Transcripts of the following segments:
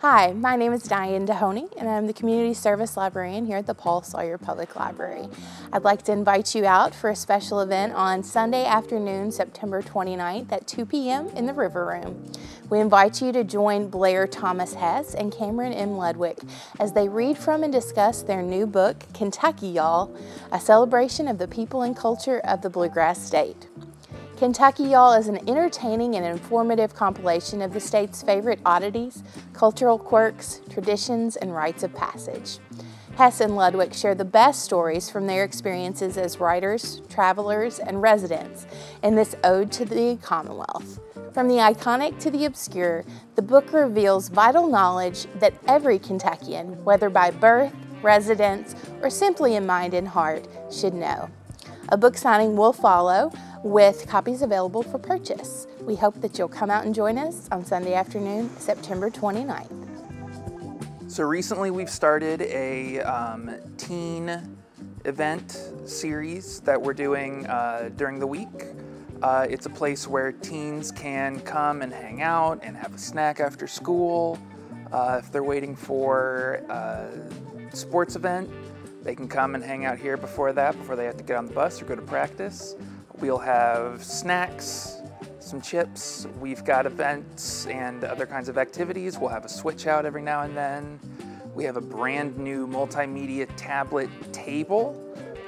Hi, my name is Diane Dehoney and I'm the Community Service Librarian here at the Paul Sawyier Public Library. I'd like to invite you out for a special event on Sunday afternoon, September 29th at 2 p.m. in the River Room. We invite you to join Blair Thomas Hess and Cameron M. Ludwig as they read from and discuss their new book, Kentucky Y'all, a celebration of the people and culture of the Bluegrass State. Kentucky Y'all is an entertaining and informative compilation of the state's favorite oddities, cultural quirks, traditions, and rites of passage. Hess and Ludwig share the best stories from their experiences as writers, travelers, and residents in this ode to the Commonwealth. From the iconic to the obscure, the book reveals vital knowledge that every Kentuckian, whether by birth, residence, or simply in mind and heart, should know. A book signing will follow with copies available for purchase. We hope that you'll come out and join us on Sunday afternoon, September 29th. So recently we've started a um, teen event series that we're doing uh, during the week. Uh, it's a place where teens can come and hang out and have a snack after school. Uh, if they're waiting for a sports event, they can come and hang out here before that, before they have to get on the bus or go to practice. We'll have snacks, some chips. We've got events and other kinds of activities. We'll have a switch out every now and then. We have a brand new multimedia tablet table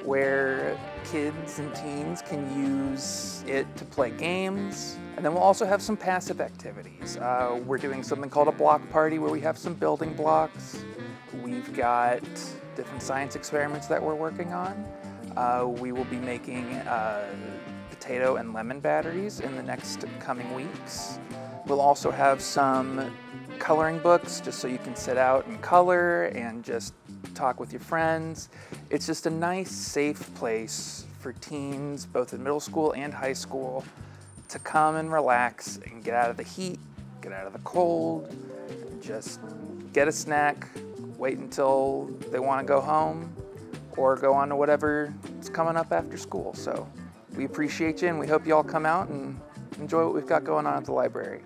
where kids and teens can use it to play games. And then we'll also have some passive activities. Uh, we're doing something called a block party where we have some building blocks. We've got different science experiments that we're working on. Uh, we will be making uh, potato and lemon batteries in the next coming weeks. We'll also have some coloring books just so you can sit out and color and just talk with your friends. It's just a nice, safe place for teens, both in middle school and high school, to come and relax and get out of the heat, get out of the cold, just get a snack, wait until they want to go home, or go on to whatever is coming up after school. So we appreciate you and we hope you all come out and enjoy what we've got going on at the library.